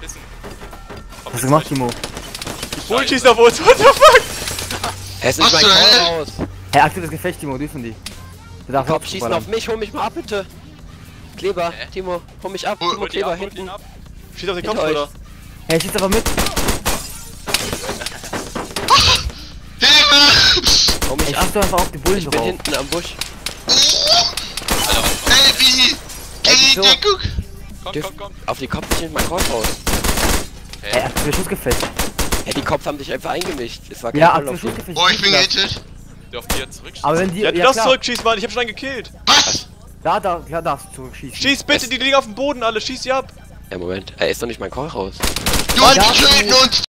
hast du gemacht, Timo? Bullen schießt auf uns, what the fuck? Es ist mein? Call raus. Hey, aktives Gefecht, Timo, dürfen die. Du darfst Kopf schießen auf mich, hol mich mal ab bitte. Kleber, Hä? Timo, hol mich ab. Hol- Timo, Hol die Kleber ab, hinten. Schießt auf den Kopf, oder? Hey, schieß einfach mit. Hol Hey, mich ab. schieß doch einfach auf die Bullen Ich bin drauf. hinten am Busch. Alter, was? Baby! Geh in wieso? Komm, Dürf- komm, komm. Auf die Kopf nicht mein Call raus. Hey, aktives Schussgefecht. Ja, die Kopf haben dich einfach eingemischt. Es war kein Ja, aktives auf die. Schussgefecht. Oh, ich bin gehittet. Dürfen die jetzt zurückschießen? Aber wenn die. Ja, du Ja, darfst klar. zurückschießen, Mann, ich hab schon einen gekillt. Was? Da, da, da darfst du zurückschießen. Schieß bitte, die liegen auf dem Boden alle, schieß sie ab. Ja, Moment. Er ist doch nicht mein Call raus. Ja, die töten uns!